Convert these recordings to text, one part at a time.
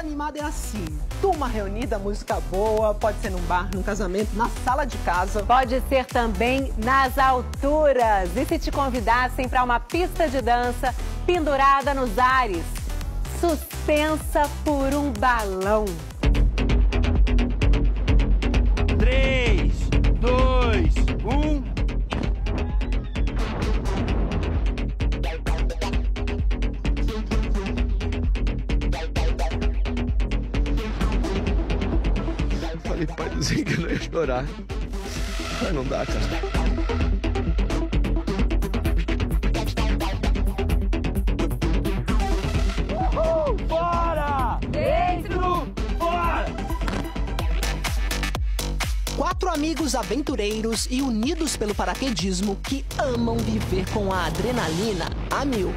festa animada é assim. Turma reunida, música boa, pode ser num bar, num casamento, na sala de casa. Pode ser também nas alturas. E se te convidassem para uma pista de dança pendurada nos ares, suspensa por um balão. Falei, pai Zé que eu não ia chorar. Mas não dá, cara. Fora! Dentro! Fora! Quatro amigos aventureiros e unidos pelo paraquedismo que amam viver com a adrenalina a mil.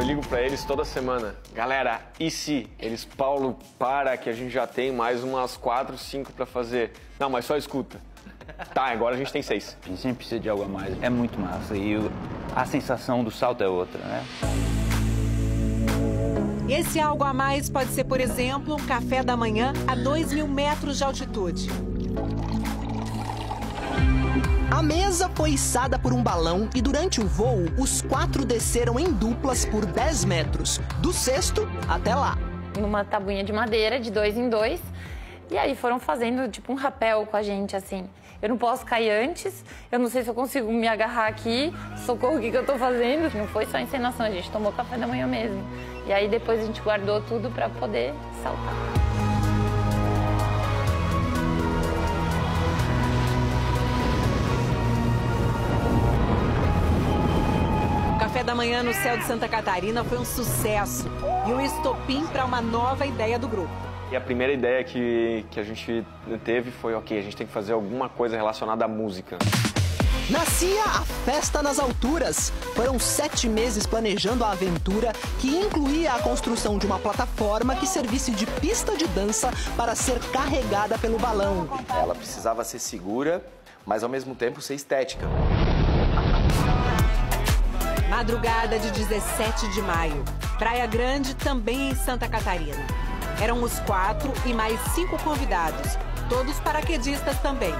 Eu ligo pra eles toda semana. Galera, e se? Eles, Paulo, para que a gente já tem mais umas quatro, cinco pra fazer. Não, mas só escuta. Tá, agora a gente tem seis. A gente sempre precisa de algo a mais. É muito massa. E o- a sensação do salto é outra, né? Esse algo a mais pode ser, por exemplo, um café da manhã a 2 mil metros de altitude. A mesa foi içada por um balão e durante o voo, os quatro desceram em duplas por 10 metros, do sexto até lá. numa tabuinha de madeira, de dois em dois. E aí foram fazendo tipo um rapel com a gente, assim. Eu não posso cair antes, eu não sei se eu consigo me agarrar aqui, socorro, o que, que eu tô fazendo? Não foi só encenação, a gente tomou café da manhã mesmo. E aí depois a gente guardou tudo para poder saltar. Da manhã no céu de Santa Catarina foi um sucesso e um estopim para uma nova ideia do grupo. E a primeira ideia que, que a gente teve foi, ok, a gente tem que fazer alguma coisa relacionada à música. Nascia a Festa nas Alturas. Foram sete meses planejando a aventura, que incluía a construção de uma plataforma que servisse de pista de dança para ser carregada pelo balão. Ela precisava ser segura, mas ao mesmo tempo ser estética. Madrugada de 17 de maio. Praia Grande, também em Santa Catarina. Eram os quatro e mais cinco convidados, todos paraquedistas também.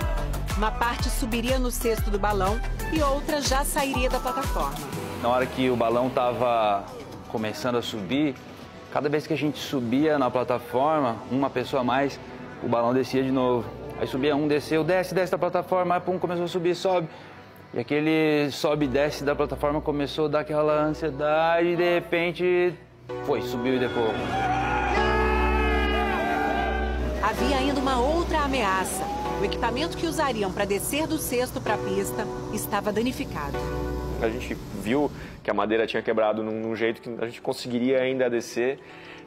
Uma parte subiria no cesto do balão e outra já sairia da plataforma. Na hora que o balão tava começando a subir, cada vez que a gente subia na plataforma, uma pessoa a mais, o balão descia de novo. Aí subia um, desceu, desce, desce da plataforma, aí pum, começou a subir, sobe. E aquele sobe e desce da plataforma começou a dar aquela ansiedade e de repente foi, subiu e depois. Havia ainda uma outra ameaça. O equipamento que usariam para descer do cesto para a pista estava danificado. A gente viu que a madeira tinha quebrado num, num jeito que a gente conseguiria ainda descer.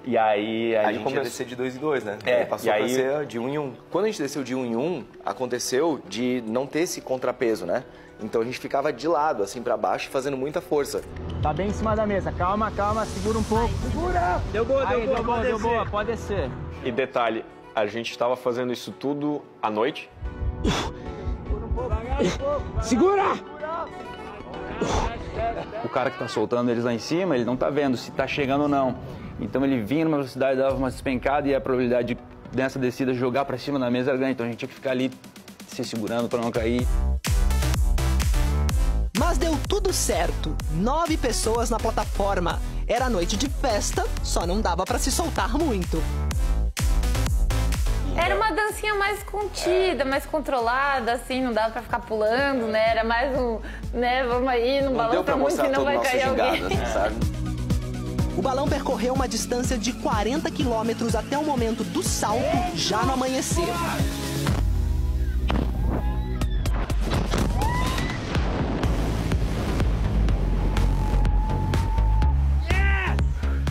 E aí A aí gente ia começou- descer de dois em dois, né? É, Aí passou e a aí- ser de um em um. Quando a gente desceu de um em um, aconteceu de não ter esse contrapeso, né? Então a gente ficava de lado, assim, pra baixo, fazendo muita força. Tá bem em cima da mesa. Calma, calma, segura um pouco. Segura! Deu boa, deu boa, deu boa, deu boa, pode descer. E detalhe, a gente estava fazendo isso tudo à noite. Segura! O cara que tá soltando eles lá em cima, ele não tá vendo se tá chegando ou não. Então ele vinha numa velocidade, dava uma despencada e a probabilidade de, nessa descida jogar pra cima da mesa era grande. Então a gente tinha que ficar ali se segurando pra não cair. Mas deu tudo certo. Nove pessoas na plataforma. Era noite de festa, só não dava para se soltar muito. Era uma dancinha mais contida, mais controlada, assim, não dava pra ficar pulando, né? Era mais um, né, vamos aí, não, Não balança muito, mostrar senão todo o vai cair alguém. gingado, assim, sabe? O balão percorreu uma distância de 40 quilômetros até o momento do salto, já no amanhecer.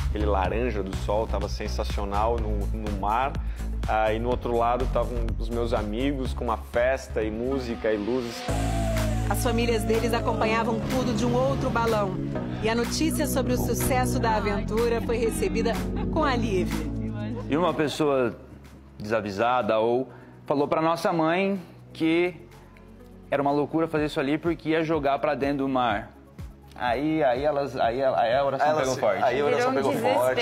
Aquele laranja do sol estava sensacional no, no mar. Aí no outro lado estavam os meus amigos com uma festa e música e luzes. As famílias deles acompanhavam tudo de um outro balão. E a notícia sobre o sucesso da aventura foi recebida com alívio. E uma pessoa desavisada ou falou pra nossa mãe que era uma loucura fazer isso ali porque ia jogar pra dentro do mar. Aí, aí elas, aí, aí a oração Aí elas- pegou forte. aí a oração Virou um pegou forte.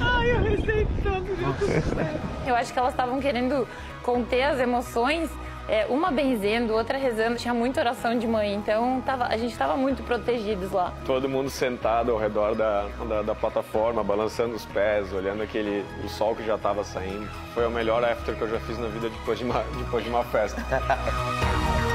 Ai, eu rezei Eu acho que elas estavam querendo conter as emoções, é, uma benzendo, outra rezando. Tinha muita oração de mãe, então tava, a gente estava muito protegidos lá. Todo mundo sentado ao redor da, da, da, plataforma, balançando os pés, olhando aquele o sol que já estava saindo. Foi o melhor after que eu já fiz na vida depois de uma, depois de uma festa.